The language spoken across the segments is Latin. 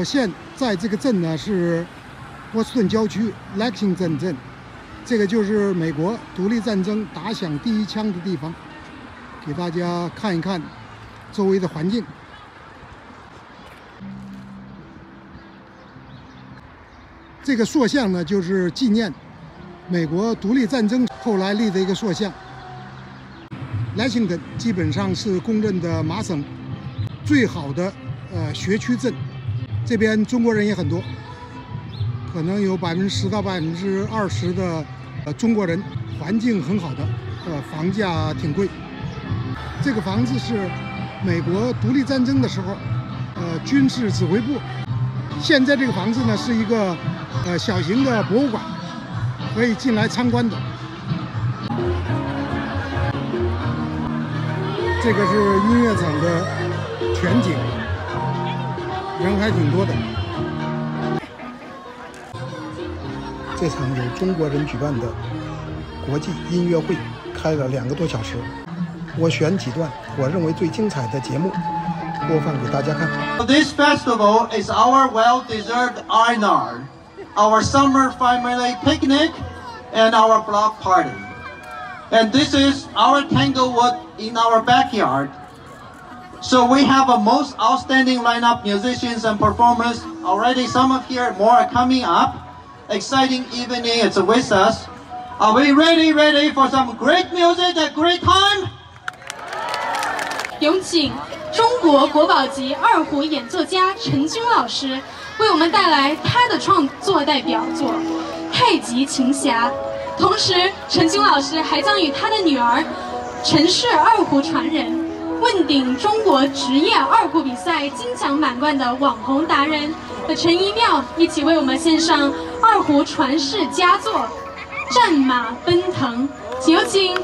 我现在这个镇呢是波士顿郊区 Lexington 镇，这个就是美国独立战争打响第一枪的地方，给大家看一看周围的环境。这个塑像呢，就是纪念美国独立战争后来立的一个塑像。Lexington 基本上是公认的麻省最好的呃学区镇，这边中国人也很多，可能有百分之十到百分之二十的呃中国人，环境很好的，呃房价挺贵。这个房子是美国独立战争的时候呃军事指挥部，现在这个房子呢是一个。呃，小型的博物馆可以进来参观的。这个是音乐场的全景，人还挺多的。这场由中国人举办的国际音乐会开了两个多小时，我选几段我认为最精彩的节目播放给大家看。This festival is our well-deserved honor. our summer family picnic, and our block party. And this is our Tanglewood in our backyard. So we have a most outstanding lineup musicians and performers. Already some of here, more are coming up. Exciting evening, it's with us. Are we ready, ready for some great music at great time? 有请中国国宝级二胡演奏家陈军老师为我们带来他的创作代表作《太极琴侠》，同时陈军老师还将与他的女儿陈氏二胡传人、 问鼎中国职业二胡比赛金奖满贯的网红达人和陈一妙一起为我们献上二胡传世佳作《战马奔腾》，请有请。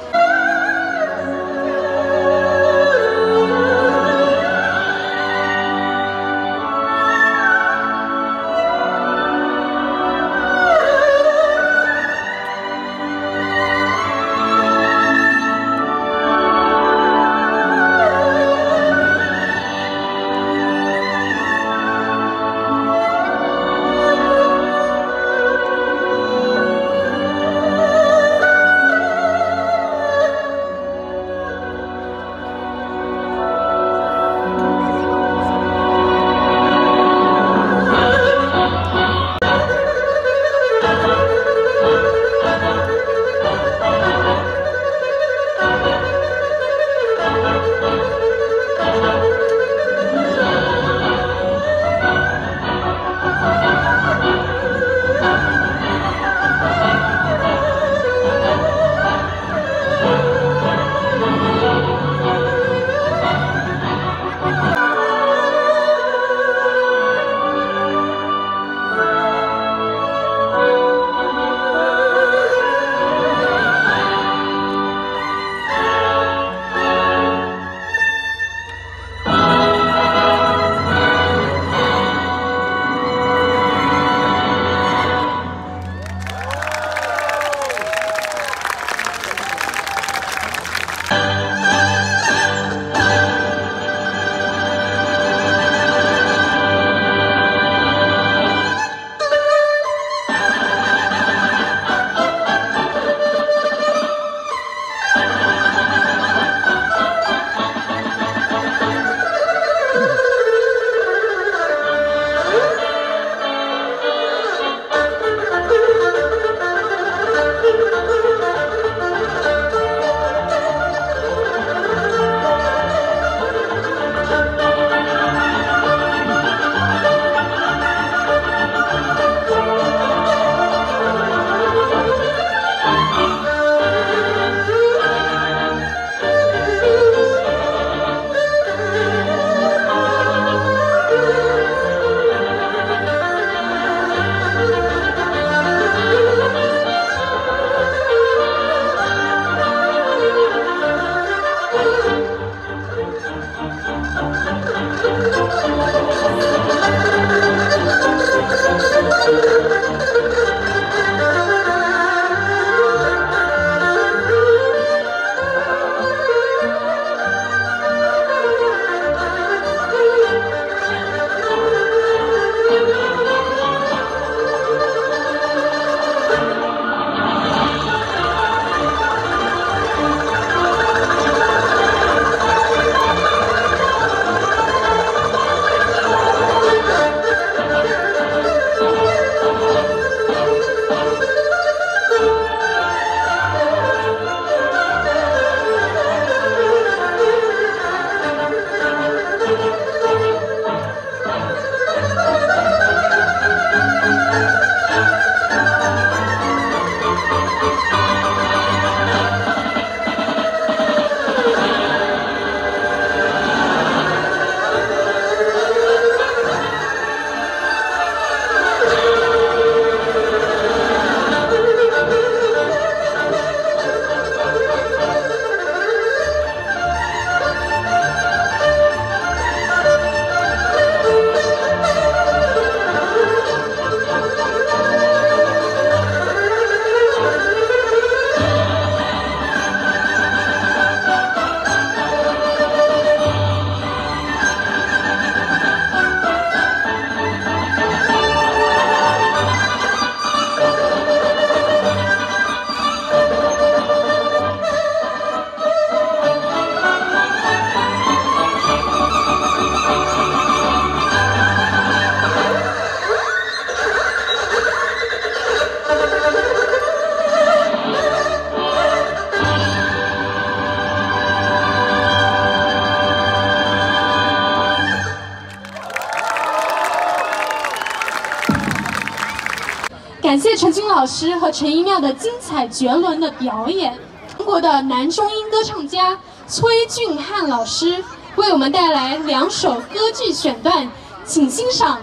老师和陈一妙的精彩绝伦的表演。中国的男中音歌唱家崔俊汉老师为我们带来两首歌剧选段，请欣赏。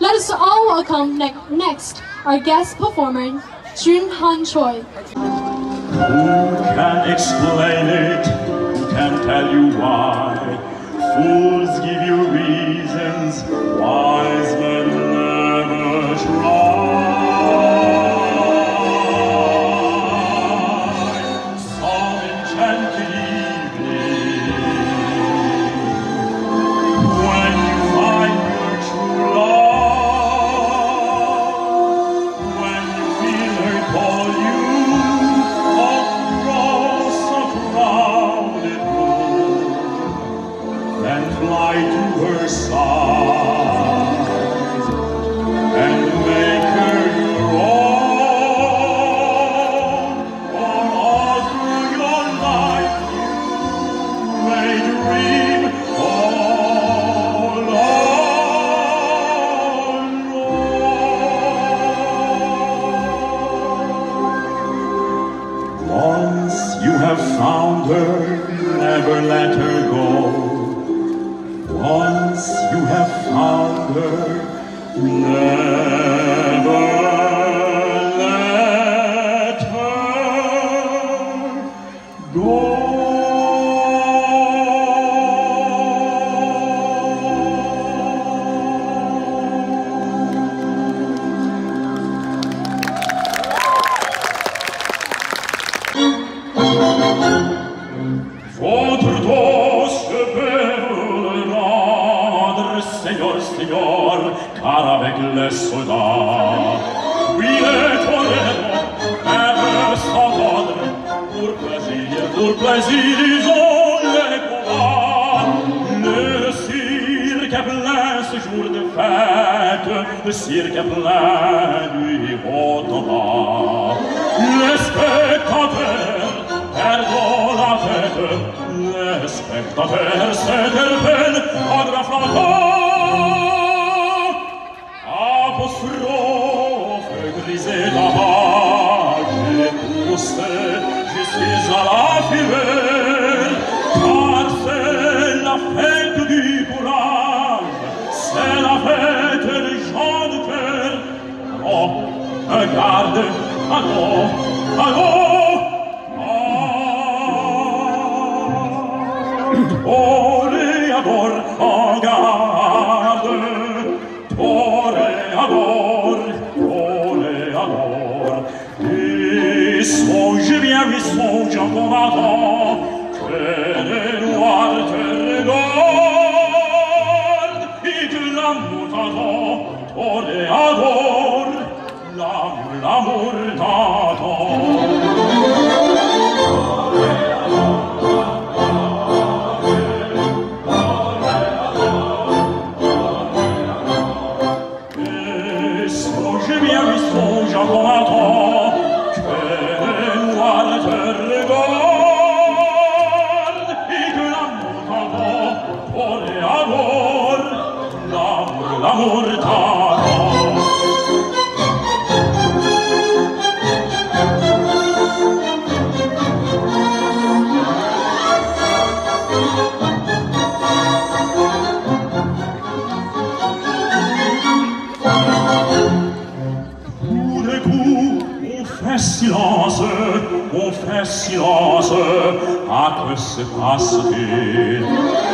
Let us all welcome next our guest performer, Jun Han Choi. Who can explain it? Who can tell you why? Fools give you reasons, wise fly to her side and make her your own. For all through your life you may dream all alone. Once you have found her, never let her go. once you have found her, never cap plein ce jour de fête, le cirque plein du Haut-Nord. Le spectateur perdant la fête, le spectateur s'interpelle en raflantant. Apostrophe grisée là-bas, j'ai poussé, je suis à la fureur, regarde allô allô ah. ore abor en garde ore abor ore abor et songe bien oui songe en combattant que les noirs te regardent et que l'amour t'attend ore abor l'amor dato. on fait silence à que se passe-t-il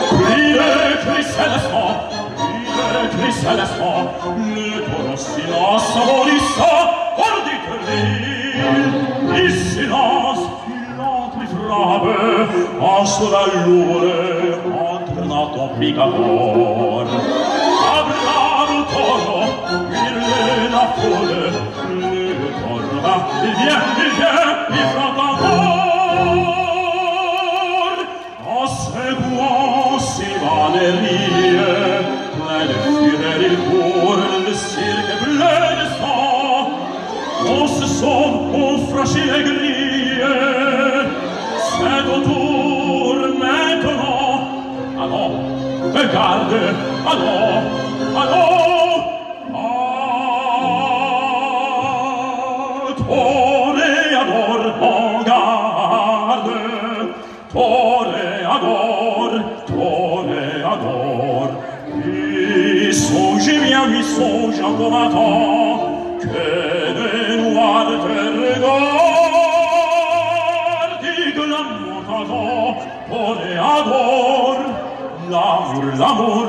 Prie le Christ à l'instant, prie le Christ à l'instant, le bon silence envolissant hors du terril. Le silence qui en sous la lourde, entre picador. Toro, mille la folle, va, il vient, il vient, il frappe encore. En secouant ses vanneries, plein de fureur, il court, le cirque plein de sang. On se sauve, on franchit les grilles. C'est au tour maintenant. Allons, regarde, allons, allons. toreador, toreador. Mi songe bien, mi songe en combattant, que des noirs de tes regards, digue la montagne, toreador, l'amour.